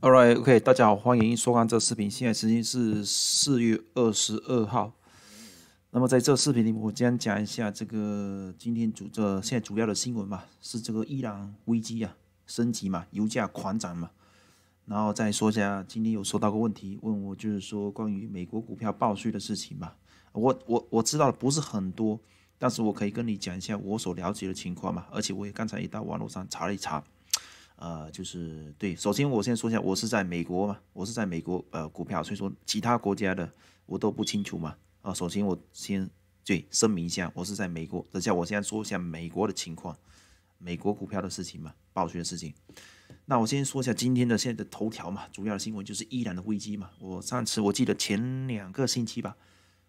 All right, OK，大家好，欢迎收看这视频。现在时间是四月二十二号。那么在这视频里，我将讲一下这个今天主这现在主要的新闻嘛，是这个伊朗危机啊升级嘛，油价狂涨嘛。然后再说一下今天有收到个问题，问我就是说关于美国股票报税的事情嘛。我我我知道的不是很多，但是我可以跟你讲一下我所了解的情况嘛。而且我也刚才也到网络上查了一查。呃，就是对，首先我先说一下，我是在美国嘛，我是在美国呃股票，所以说其他国家的我都不清楚嘛。啊，首先我先对声明一下，我是在美国，等下我先说一下美国的情况，美国股票的事情嘛，暴雪的事情。那我先说一下今天的现在的头条嘛，主要的新闻就是伊朗的危机嘛。我上次我记得前两个星期吧，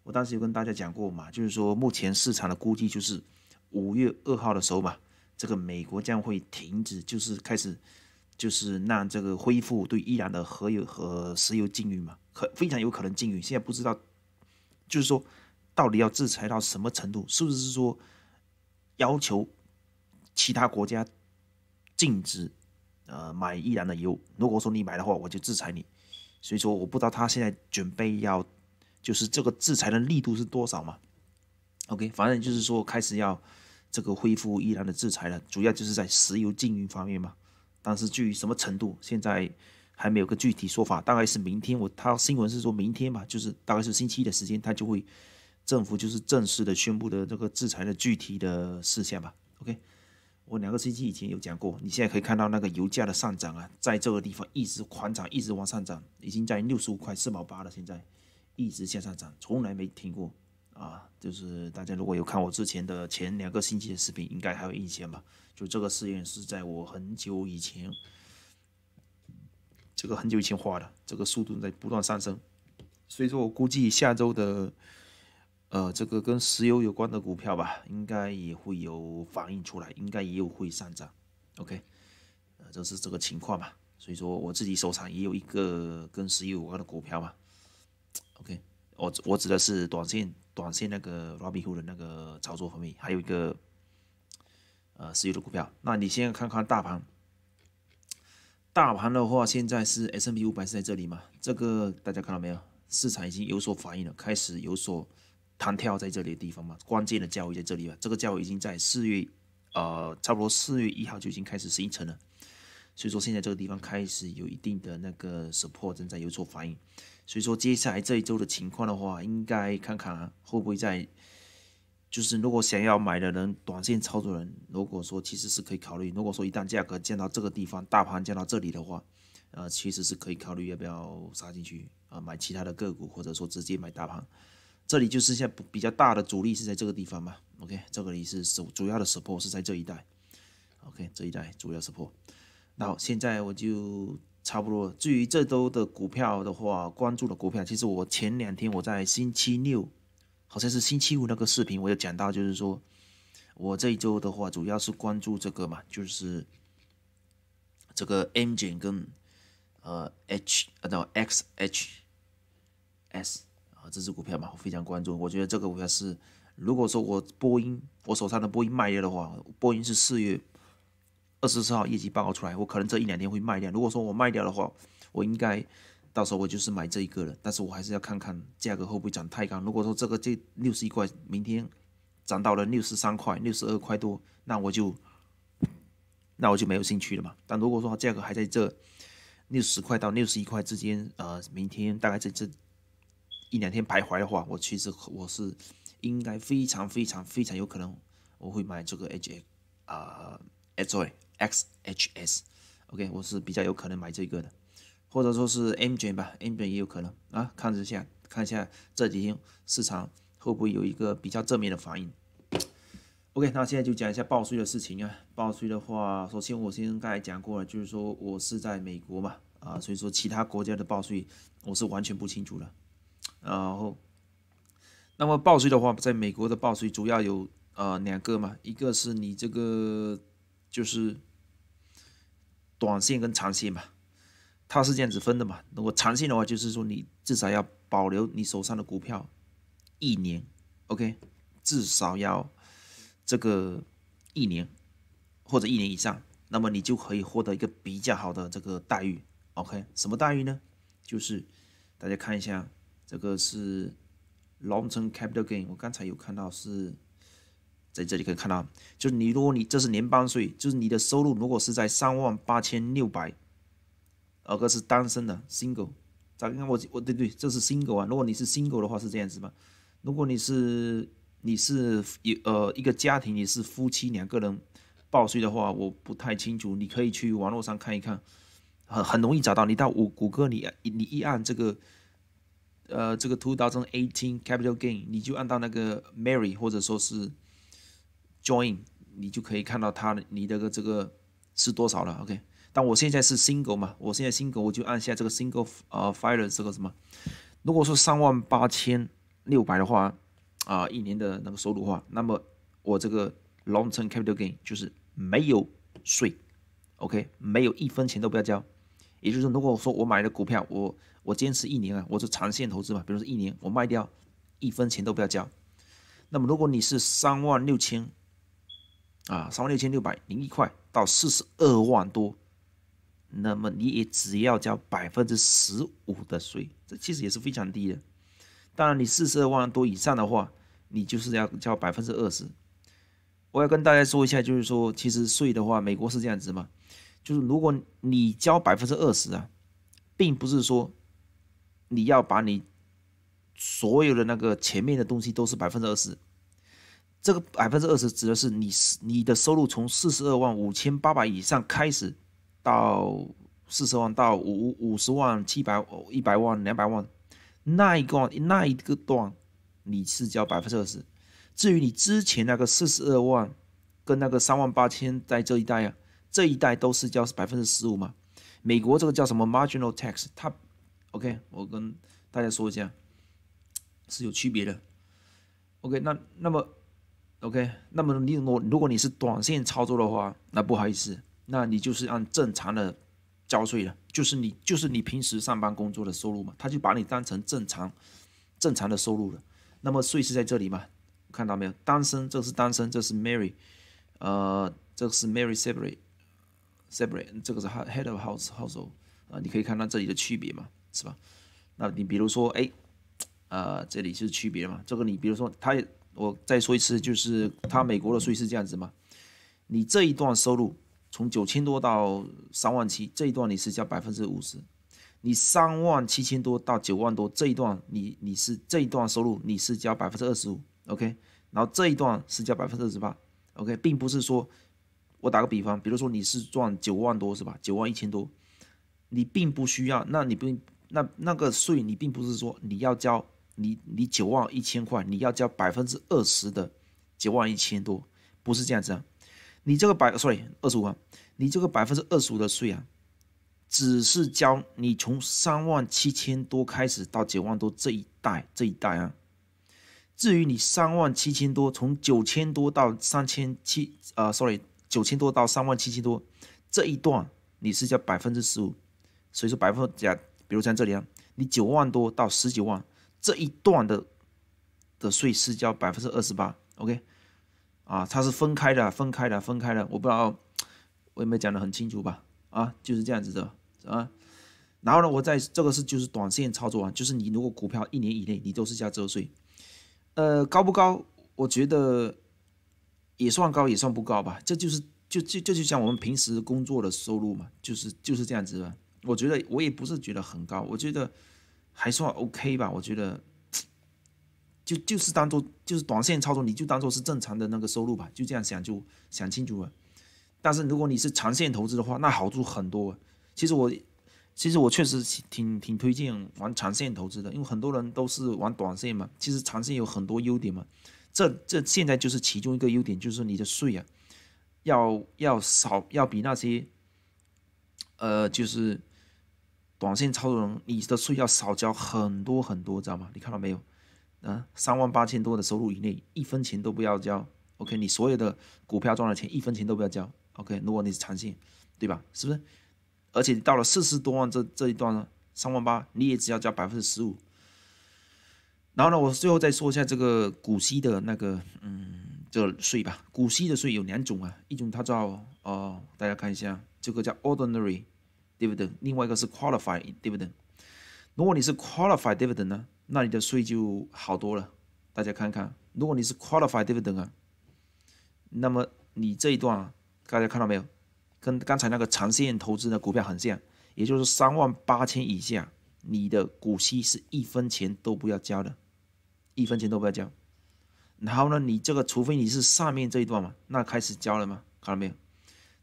我当时有跟大家讲过嘛，就是说目前市场的估计就是五月二号的时候嘛。这个美国将会停止，就是开始，就是让这个恢复对伊朗的核油和石油禁运嘛，可非常有可能禁运。现在不知道，就是说到底要制裁到什么程度？是不是说要求其他国家禁止呃买伊朗的油？如果说你买的话，我就制裁你。所以说，我不知道他现在准备要就是这个制裁的力度是多少嘛？OK，反正就是说开始要。这个恢复伊朗的制裁了，主要就是在石油禁运方面嘛。但是至于什么程度，现在还没有个具体说法。大概是明天，我他新闻是说明天吧，就是大概是星期一的时间，他就会政府就是正式的宣布的这个制裁的具体的事项吧。OK，我两个星期以前有讲过，你现在可以看到那个油价的上涨啊，在这个地方一直狂涨，一直往上涨，已经在六十五块四毛八了，现在一直向上涨，从来没停过。啊，就是大家如果有看我之前的前两个星期的视频，应该还有印象吧？就这个试验是在我很久以前，这个很久以前画的，这个速度在不断上升，所以说我估计下周的，呃，这个跟石油有关的股票吧，应该也会有反应出来，应该也有会上涨。OK，呃，就是这个情况嘛。所以说我自己手上也有一个跟石油有关的股票嘛。OK，我我指的是短线。短线那个 Robinhood 的那个操作方面，还有一个呃石油的股票。那你先看看大盘，大盘的话，现在是 S M P 五百是在这里嘛？这个大家看到没有？市场已经有所反应了，开始有所弹跳在这里的地方嘛？关键的价位在这里了，这个价位已经在四月呃差不多四月一号就已经开始形成了，所以说现在这个地方开始有一定的那个 support 正在有所反应。所以说，接下来这一周的情况的话，应该看看会不会在，就是如果想要买的人，短线操作人，如果说其实是可以考虑，如果说一旦价格降到这个地方，大盘降到这里的话，呃，其实是可以考虑要不要杀进去啊，买其他的个股，或者说直接买大盘。这里就是现在比较大的阻力是在这个地方嘛，OK，这个里是主主要的 support 是在这一带，OK，这一带主要 support。那现在我就。差不多。至于这周的股票的话，关注的股票，其实我前两天我在星期六，好像是星期五那个视频，我有讲到，就是说我这一周的话，主要是关注这个嘛，就是这个 M 减跟呃 H 呃叫 X H S 啊这只股票嘛，我非常关注。我觉得这个股票是，如果说我波音我手上的波音卖掉的话，波音是四月。二十四号业绩报告出来，我可能这一两天会卖掉。如果说我卖掉的话，我应该到时候我就是买这一个了。但是我还是要看看价格会不会涨太高。如果说这个这六十一块，明天涨到了六十三块、六十二块多，那我就那我就没有兴趣了嘛。但如果说价格还在这六十块到六十一块之间，呃，明天大概在这一两天徘徊的话，我其实我是应该非常非常非常有可能我会买这个 H A 啊，sorry。X XHS，OK，我是比较有可能买这个的，或者说是 M 卷吧，M 卷也有可能啊，看一下，看一下这几天市场会不会有一个比较正面的反应。OK，那现在就讲一下报税的事情啊。报税的话，首先我先刚才讲过了，就是说我是在美国嘛，啊，所以说其他国家的报税我是完全不清楚的。然后，那么报税的话，在美国的报税主要有呃两个嘛，一个是你这个就是。短线跟长线嘛，它是这样子分的嘛。如果长线的话，就是说你至少要保留你手上的股票一年，OK，至少要这个一年或者一年以上，那么你就可以获得一个比较好的这个待遇 OK，什么待遇呢？就是大家看一下，这个是 long-term capital gain。我刚才有看到是在这里可以看到，就是你如果你这是联邦税，就是你的收入如果是在三万八千六百，二个是单身的 single。咋看我我对对，这是 single 啊。如果你是 single 的话是这样子吧？如果你是你是一呃一个家庭，你是夫妻两个人报税的话，我不太清楚。你可以去网络上看一看，很很容易找到。你到谷谷歌，你你一按这个呃这个 two thousand eighteen capital gain，你就按到那个 Mary 或者说是 Join，你就可以看到他你的个这个是多少了。OK。但我现在是 single 嘛，我现在 single，我就按下这个 single 呃 file 这个什么。如果说三万八千六百的话，啊，一年的那个收入的话，那么我这个 long term capital gain 就是没有税，OK，没有一分钱都不要交。也就是如果说我买的股票，我我坚持一年啊，我是长线投资嘛，比如说一年我卖掉，一分钱都不要交。那么如果你是三万六千，啊，三万六千六百零一块到四十二万多。那么你也只要交百分之十五的税，这其实也是非常低的。当然，你四十二万多以上的话，你就是要交百分之二十。我要跟大家说一下，就是说，其实税的话，美国是这样子嘛，就是如果你交百分之二十啊，并不是说你要把你所有的那个前面的东西都是百分之二十。这个百分之二十指的是你你的收入从四十二万五千八百以上开始。到四十万到五五十万七百一百万两百万那一个那一个段你是交百分之二十，至于你之前那个四十二万跟那个三万八千在这一代啊，这一代都是交百分之十五嘛。美国这个叫什么 marginal tax，它 OK，我跟大家说一下是有区别的。OK，那那么 OK，那么你我如果你是短线操作的话，那不好意思。那你就是按正常的交税了，就是你就是你平时上班工作的收入嘛，他就把你当成正常正常的收入了。那么税是在这里嘛？看到没有？单身，这是单身，这是 Mary，呃，这是 Mary Sebry，Sebry，这个是 head of house House，啊，你可以看到这里的区别嘛，是吧？那你比如说，哎，呃，这里是区别嘛？这个你比如说，他我再说一次，就是他美国的税是这样子嘛？你这一段收入。从九千多到三万七这一段你是交百分之五十，你三万七千多到九万多这一段你你是这一段收入你是交百分之二十五，OK，然后这一段是交百分之二十八，OK，并不是说，我打个比方，比如说你是赚九万多是吧？九万一千多，你并不需要，那你不那那个税你并不是说你要交你你九万一千块你要交百分之二十的九万一千多，不是这样子啊。你这个百，sorry，二十五万，你这个百分之二十五的税啊，只是交你从三万七千多开始到九万多这一代这一代啊。至于你三万七千多，从九千多到三千七，呃，sorry，九千多到三万七千多这一段，你是交百分之十五。所以说百分之，比如像这里啊，你九万多到十九万这一段的的税是交百分之二十八，OK。啊，它是分开的，分开的，分开的，我不知道我有没有讲的很清楚吧？啊，就是这样子的啊。然后呢，我在这个是就是短线操作啊，就是你如果股票一年以内你都是交这个税，呃，高不高？我觉得也算高，也算不高吧。这就是就就这就像我们平时工作的收入嘛，就是就是这样子的。我觉得我也不是觉得很高，我觉得还算 OK 吧。我觉得。就就是当做就是短线操作，你就当做是正常的那个收入吧，就这样想就想清楚了。但是如果你是长线投资的话，那好处很多。其实我其实我确实挺挺推荐玩长线投资的，因为很多人都是玩短线嘛。其实长线有很多优点嘛，这这现在就是其中一个优点，就是你的税啊，要要少，要比那些呃就是短线操作人，你的税要少交很多很多，知道吗？你看到没有？啊，三万八千多的收入以内，一分钱都不要交。OK，你所有的股票赚的钱，一分钱都不要交。OK，如果你是长线，对吧？是不是？而且到了四十多万这这一段呢，三万八你也只要交百分之十五。然后呢，我最后再说一下这个股息的那个，嗯，这个税吧。股息的税有两种啊，一种它叫哦，大家看一下，这个叫 ordinary dividend，另外一个是 qualified dividend。如果你是 qualified dividend 呢，那你的税就好多了。大家看看，如果你是 qualified dividend 啊，那么你这一段啊，大家看到没有？跟刚才那个长线投资的股票很像，也就是三万八千以下，你的股息是一分钱都不要交的，一分钱都不要交。然后呢，你这个除非你是上面这一段嘛，那开始交了吗？看到没有？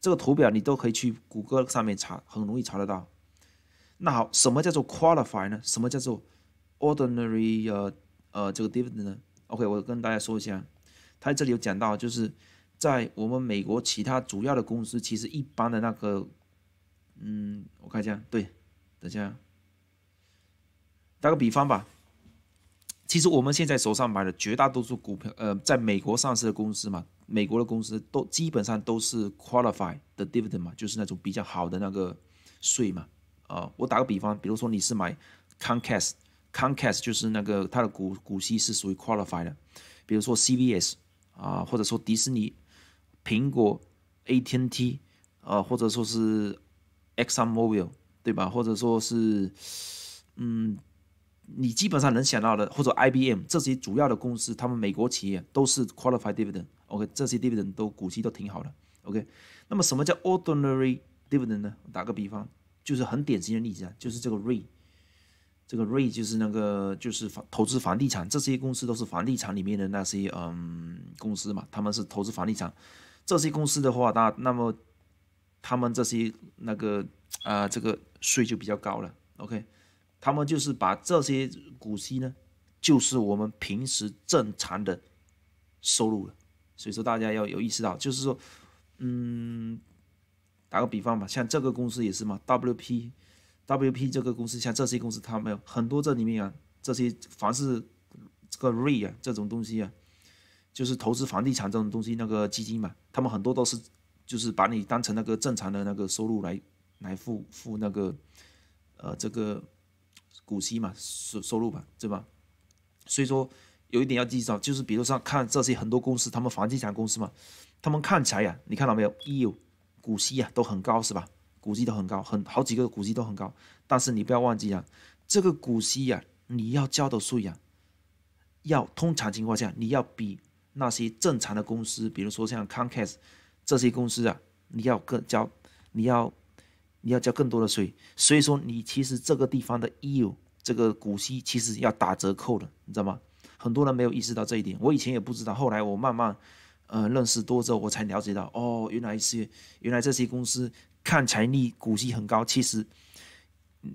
这个图表你都可以去谷歌上面查，很容易查得到。那好，什么叫做 qualify 呢？什么叫做 ordinary 呃呃这个 dividend 呢？OK，我跟大家说一下，他这里有讲到，就是在我们美国其他主要的公司，其实一般的那个，嗯，我看一下，对，等下，打个比方吧，其实我们现在手上买的绝大多数股票，呃，在美国上市的公司嘛，美国的公司都基本上都是 qualify 的 dividend 嘛，就是那种比较好的那个税嘛。啊，我打个比方，比如说你是买 Comcast，Comcast 就是那个它的股股息是属于 qualified 的，比如说 CVS 啊，或者说迪士尼、苹果、AT&T 啊，或者说是 ExxonMobil 对吧？或者说是嗯，你基本上能想到的，或者 IBM 这些主要的公司，他们美国企业都是 qualified dividend。OK，这些 dividend 都股息都挺好的。OK，那么什么叫 ordinary dividend 呢？打个比方。就是很典型的例子啊，就是这个瑞，这个瑞就是那个就是房投资房地产，这些公司都是房地产里面的那些嗯公司嘛，他们是投资房地产，这些公司的话，那那么他们这些那个啊这个税就比较高了，OK，他们就是把这些股息呢，就是我们平时正常的收入了，所以说大家要有意识到，就是说嗯。打个比方吧，像这个公司也是嘛，WP，WP 这个公司，像这些公司，他们有很多这里面啊，这些凡是这个 RE 啊这种东西啊，就是投资房地产这种东西那个基金嘛，他们很多都是就是把你当成那个正常的那个收入来来付付那个呃这个股息嘛收收入吧，对吧？所以说有一点要记住，就是比如说看这些很多公司，他们房地产公司嘛，他们看起来呀，你看到没有，E 股息啊都很高是吧？股息都很高，很好几个股息都很高。但是你不要忘记啊，这个股息呀，你要交的税呀，要通常情况下你要比那些正常的公司，比如说像 Comcast 这些公司啊，你要更交，你要你要交更多的税。所以说你其实这个地方的 yield 这个股息其实要打折扣的，你知道吗？很多人没有意识到这一点，我以前也不知道，后来我慢慢。呃，认识多之后，我才了解到，哦，原来是原来这些公司看起来你股息很高，其实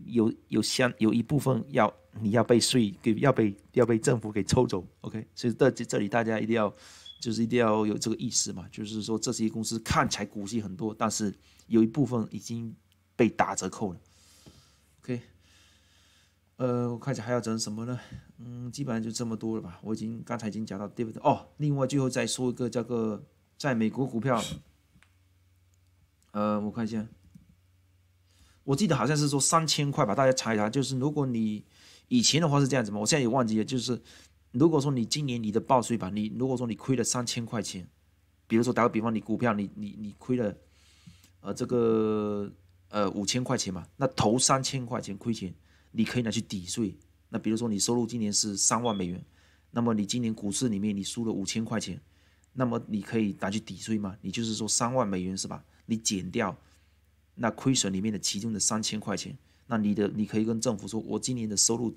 有有相有一部分要你要被税给要被要被政府给抽走，OK，所以在这里大家一定要就是一定要有这个意识嘛，就是说这些公司看起来股息很多，但是有一部分已经被打折扣了，OK。呃，我看一下还要整什么呢？嗯，基本上就这么多了吧。我已经刚才已经讲到对不对？哦，另外最后再说一个，叫做在美国股票，呃，我看一下，我记得好像是说三千块吧，大家查一查。就是如果你以前的话是这样子嘛，我现在也忘记了。就是如果说你今年你的报税吧，你如果说你亏了三千块钱，比如说打个比方，你股票你你你亏了，呃，这个呃五千块钱嘛，那头三千块钱亏钱。你可以拿去抵税。那比如说你收入今年是三万美元，那么你今年股市里面你输了五千块钱，那么你可以拿去抵税吗？你就是说三万美元是吧？你减掉那亏损里面的其中的三千块钱，那你的你可以跟政府说，我今年的收入，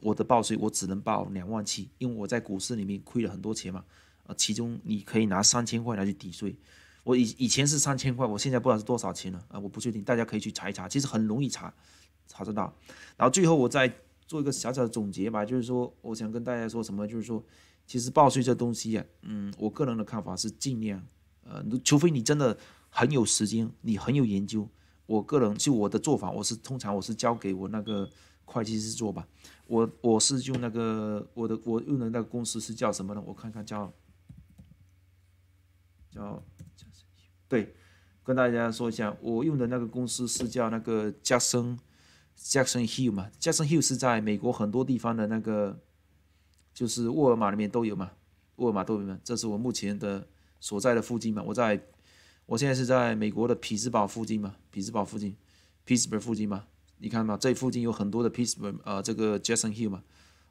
我的报税我只能报两万七，因为我在股市里面亏了很多钱嘛。呃，其中你可以拿三千块来去抵税。我以以前是三千块，我现在不知道是多少钱了啊，我不确定，大家可以去查一查，其实很容易查。查得到，然后最后我再做一个小小的总结吧，就是说，我想跟大家说什么，就是说，其实报税这东西啊，嗯，我个人的看法是尽量，呃，除非你真的很有时间，你很有研究，我个人就我的做法，我是通常我是交给我那个会计师做吧，我我是用那个我的我用的那个公司是叫什么呢？我看看叫叫对，跟大家说一下，我用的那个公司是叫那个 Jackson Jackson Hill 嘛，Jackson Hill 是在美国很多地方的那个，就是沃尔玛里面都有嘛，沃尔玛都有嘛。这是我目前的所在的附近嘛，我在，我现在是在美国的匹兹堡附近嘛，匹兹堡附近，Pittsburgh 附近嘛，你看嘛，这附近有很多的 Pittsburgh，呃，这个 Jackson Hill 嘛，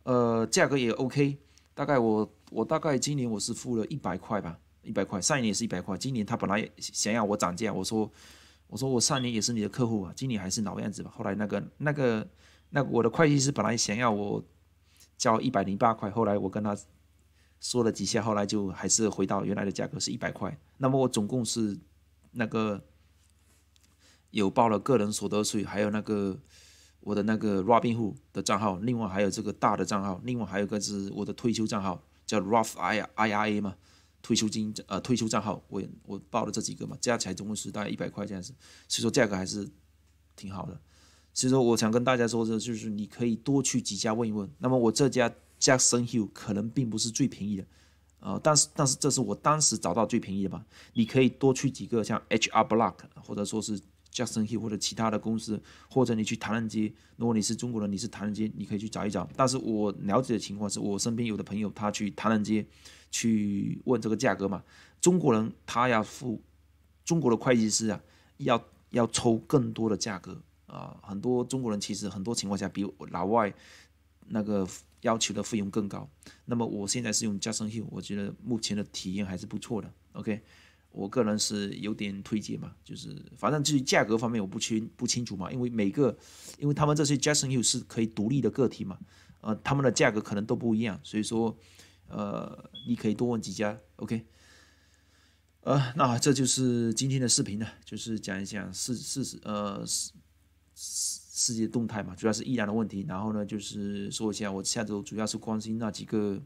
呃，价格也 OK，大概我我大概今年我是付了一百块吧，一百块，上一年也是一百块，今年他本来想要我涨价，我说我说我上年也是你的客户啊，今年还是老样子吧。后来那个那个那我的会计师本来想要我交一百零八块，后来我跟他说了几下，后来就还是回到原来的价格是一百块。那么我总共是那个。有报了个人所得税，还有那个我的那个 Robin 户的账号，另外还有这个大的账号，另外还有个是我的退休账号，叫 Roth I IRA 嘛，退休金呃退休账号，我我报了这几个嘛，加起来总共是大概一百块这样子，所以说价格还是挺好的。所以说我想跟大家说的，就是你可以多去几家问一问。那么我这家 Jackson Hill 可能并不是最便宜的，呃，但是但是这是我当时找到最便宜的嘛，你可以多去几个像 HR Block 或者说是。Jackson Hill 或者其他的公司，或者你去唐人街，如果你是中国人，你是唐人街，你可以去找一找。但是我了解的情况是我身边有的朋友他去唐人街去问这个价格嘛，中国人他要付中国的会计师啊，要要抽更多的价格啊，很多中国人其实很多情况下比老外那个要求的费用更高。那么我现在是用 Jackson Hill，我觉得目前的体验还是不错的。OK。我个人是有点推荐嘛，就是反正至于价格方面我不清不清楚嘛，因为每个，因为他们这些 Jason Hill 是可以独立的个体嘛，呃，他们的价格可能都不一样，所以说，呃，你可以多问几家，OK，呃，那这就是今天的视频呢，就是讲一讲世世世呃世世界动态嘛，主要是伊朗的问题，然后呢就是说一下我下周主要是关心那几个，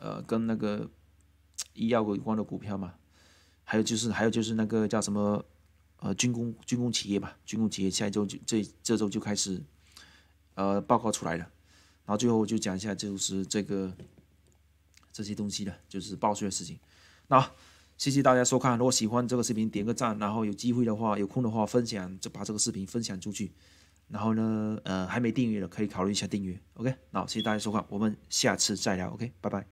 呃，跟那个医药有关的股票嘛。还有就是，还有就是那个叫什么，呃，军工军工企业吧，军工企业下一周就这这周就开始，呃，报告出来了。然后最后就讲一下，就是这个这些东西的，就是报税的事情。那谢谢大家收看，如果喜欢这个视频，点个赞，然后有机会的话，有空的话分享，就把这个视频分享出去。然后呢，呃，还没订阅的可以考虑一下订阅。OK，那谢谢大家收看，我们下次再聊。OK，拜拜。